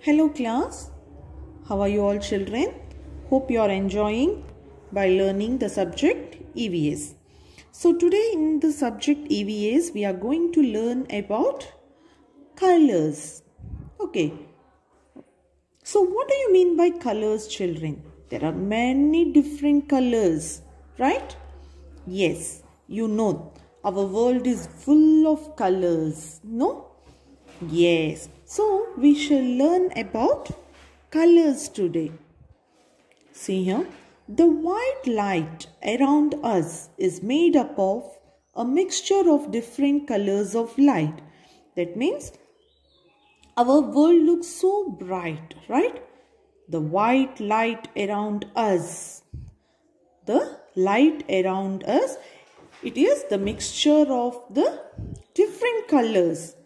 Hello class. How are you all children? Hope you are enjoying by learning the subject EVS. So today in the subject EVS we are going to learn about colors. Okay. So what do you mean by colors children? There are many different colors, right? Yes, you know our world is full of colors, no? Yes. So we shall learn about colors today. See here. The white light around us is made up of a mixture of different colors of light. That means our world looks so bright, right? The white light around us. The light around us. It is the mixture of the different colors.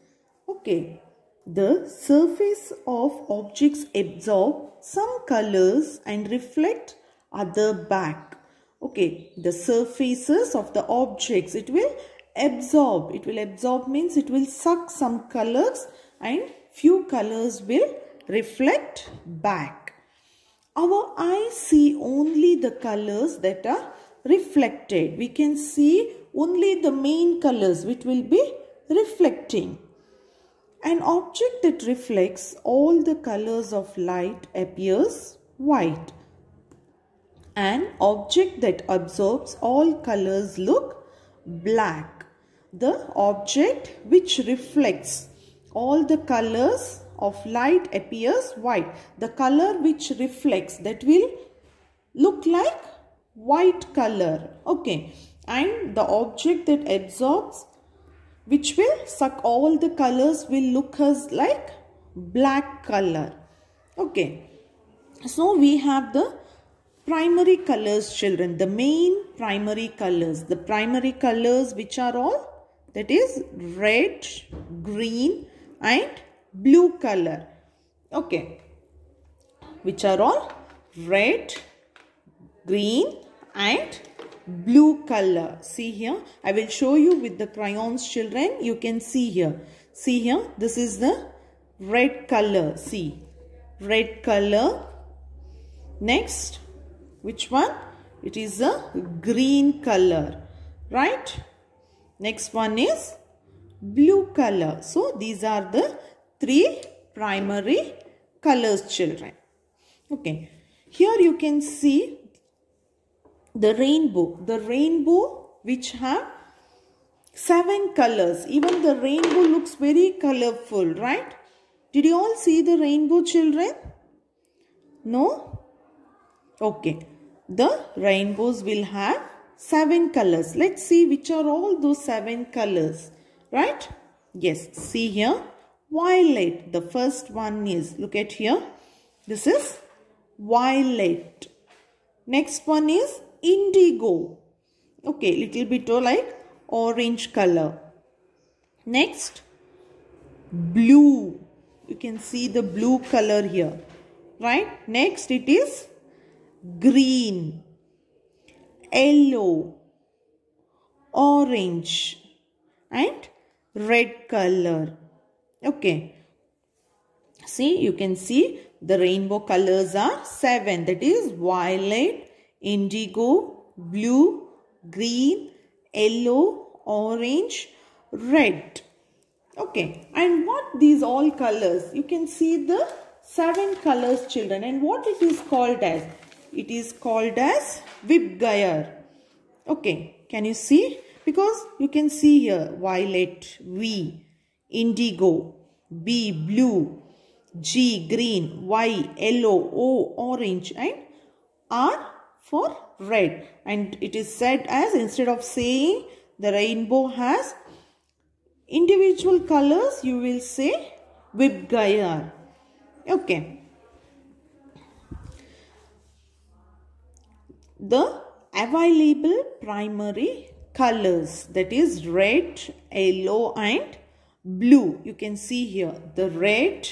Okay. The surface of objects absorb some colors and reflect other back. Okay, the surfaces of the objects, it will absorb. It will absorb means it will suck some colors and few colors will reflect back. Our eyes see only the colors that are reflected. We can see only the main colors which will be reflecting. An object that reflects all the colors of light appears white. An object that absorbs all colors look black. The object which reflects all the colors of light appears white. The color which reflects that will look like white color. Okay. And the object that absorbs which will suck all the colors will look as like black color. Okay. So we have the primary colors children. The main primary colors. The primary colors which are all that is red, green and blue color. Okay. Which are all red, green and blue color. See here. I will show you with the crayons children. You can see here. See here. This is the red color. See. Red color. Next. Which one? It is a green color. Right. Next one is blue color. So these are the three primary colors children. Okay. Here you can see the rainbow. The rainbow which have seven colors. Even the rainbow looks very colorful, right? Did you all see the rainbow children? No? Okay. The rainbows will have seven colors. Let's see which are all those seven colors. Right? Yes. See here. Violet. The first one is, look at here. This is violet. Next one is indigo. Okay, little bit of like orange color. Next, blue. You can see the blue color here. Right? Next, it is green, yellow, orange and red color. Okay. See, you can see the rainbow colors are seven. That is violet, indigo, blue, green, yellow, orange, red. Okay. And what these all colors? You can see the seven colors children. And what it is called as? It is called as Vibgyor. Okay. Can you see? Because you can see here violet, V, indigo, B, blue, G, green, Y, yellow, O, orange and R, for red and it is said as instead of saying the rainbow has individual colors you will say Vibgyor. Okay. The available primary colors that is red, yellow and blue. You can see here the red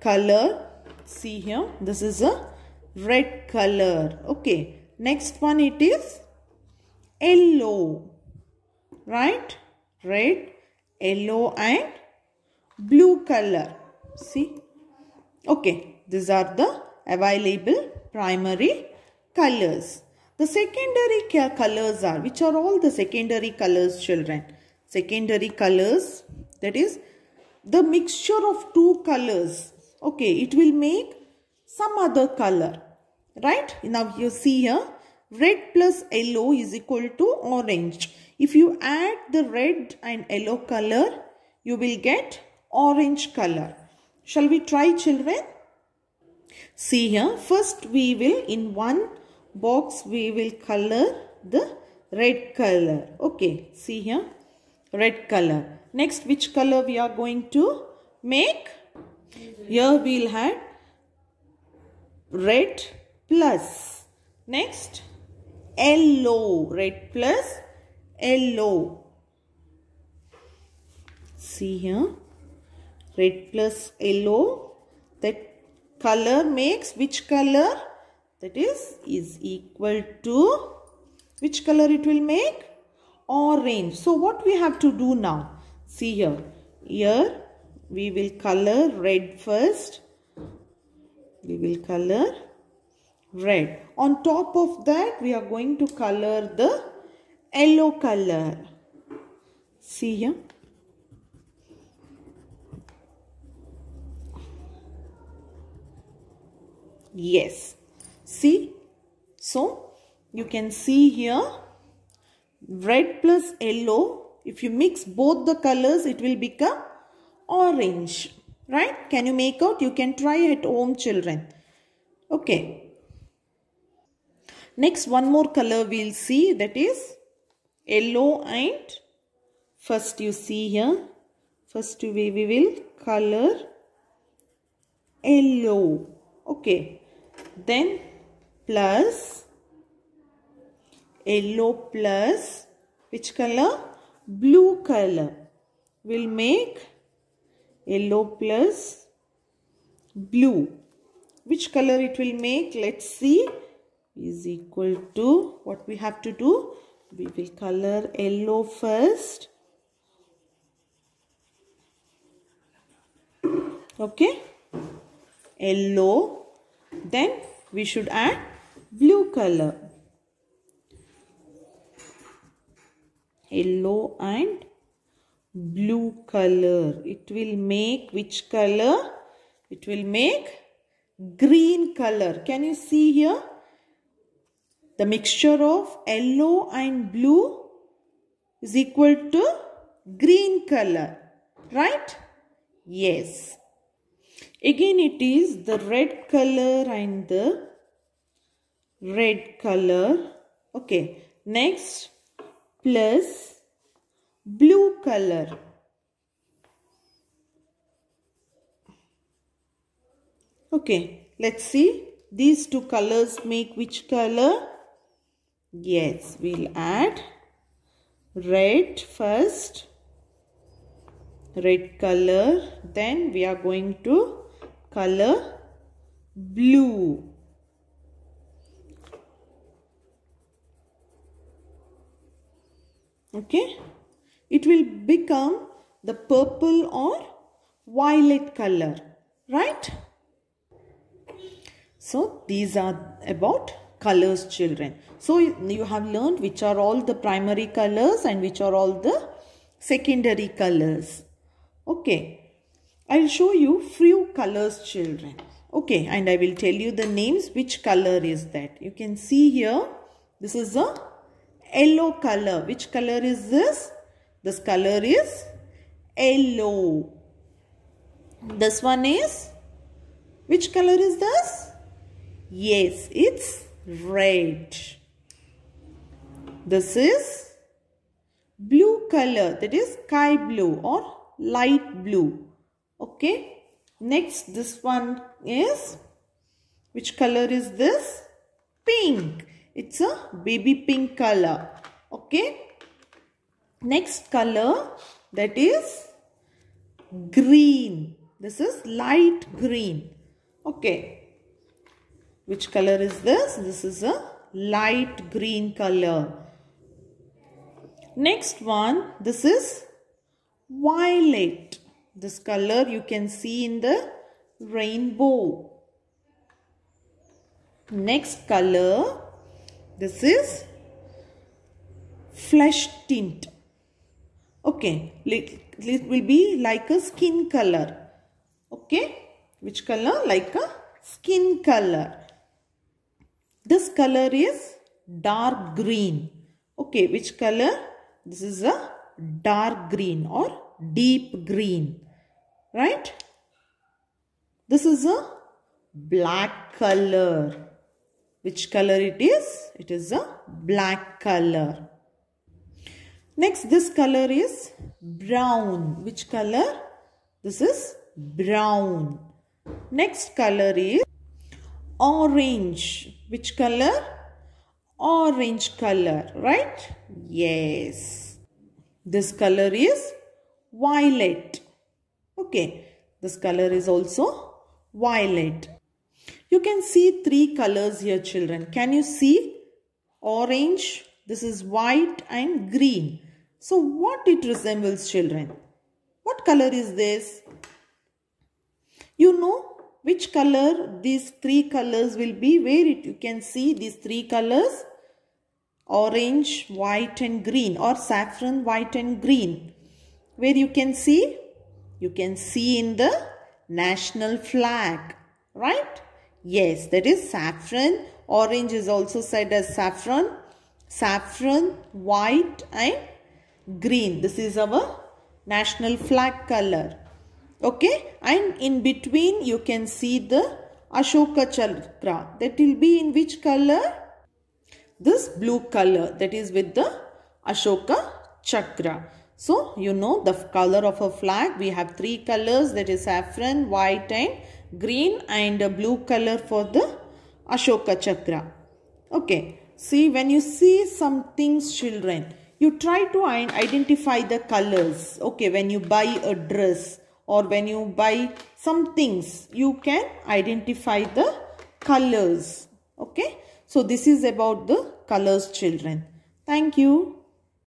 color. See here this is a red color. Okay. Next one it is yellow. Right? Red, yellow and blue color. See? Okay, these are the available primary colors. The secondary colors are, which are all the secondary colors children? Secondary colors, that is the mixture of two colors. Okay, it will make some other color. Right? Now you see here, red plus yellow is equal to orange. If you add the red and yellow color, you will get orange color. Shall we try children? See here, first we will in one box we will color the red color. Okay, see here, red color. Next, which color we are going to make? Here we will have red plus. Next, yellow. Red plus yellow. See here, red plus yellow. That color makes which color? That is, is equal to, which color it will make? Orange. So, what we have to do now? See here. Here we will color red first. We will color red. On top of that we are going to color the yellow color. See here. Yes. See. So you can see here red plus yellow if you mix both the colors, it will become orange. Right? Can you make out? You can try at home children. Okay. Next, one more color we'll see that is yellow and first you see here. First we, we will color yellow. Okay. Then plus yellow plus which color? blue color will make yellow plus blue. Which color it will make? Let's see. Is equal to what we have to do? We will color yellow first. Okay. Yellow. Then we should add blue color. yellow and blue color. It will make which color? It will make green color. Can you see here? The mixture of yellow and blue is equal to green color. Right? Yes. Again it is the red color and the red color. Okay. Next plus blue color. Okay, let's see. These two colors make which color? Yes, we'll add red first. Red color. Then we are going to color blue. okay it will become the purple or violet color right so these are about colors children so you have learned which are all the primary colors and which are all the secondary colors okay i'll show you few colors children okay and i will tell you the names which color is that you can see here this is a yellow color. Which color is this? This color is yellow. This one is? Which color is this? Yes, it's red. This is blue color. That is sky blue or light blue. Okay. Next, this one is, which color is this? Pink. It's a baby pink color. Okay. Next color that is green. This is light green. Okay. Which color is this? This is a light green color. Next one, this is violet. This color you can see in the rainbow. Next color, this is flesh tint. Okay, it will be like a skin color. Okay, which color? Like a skin color. This color is dark green. Okay, which color? This is a dark green or deep green. Right? This is a black color. Which color it is? It is a black color. Next, this color is brown. Which color? This is brown. Next color is orange. Which color? Orange color, right? Yes. This color is violet. Okay. This color is also violet. You can see three colors here children. Can you see? Orange, this is white and green. So what it resembles children? What color is this? You know which color these three colors will be where it, you can see these three colors orange, white and green or saffron, white and green. Where you can see? You can see in the national flag, right? Yes, that is saffron. Orange is also said as saffron. Saffron, white and green. This is our national flag color. Okay. And in between you can see the Ashoka Chakra. That will be in which color? This blue color. That is with the Ashoka Chakra. So, you know the color of a flag. We have three colors. That is saffron, white and green and a blue color for the Ashoka Chakra. Okay. See, when you see some things children, you try to identify the colors. Okay, when you buy a dress or when you buy some things, you can identify the colors. Okay. So, this is about the colors children. Thank you.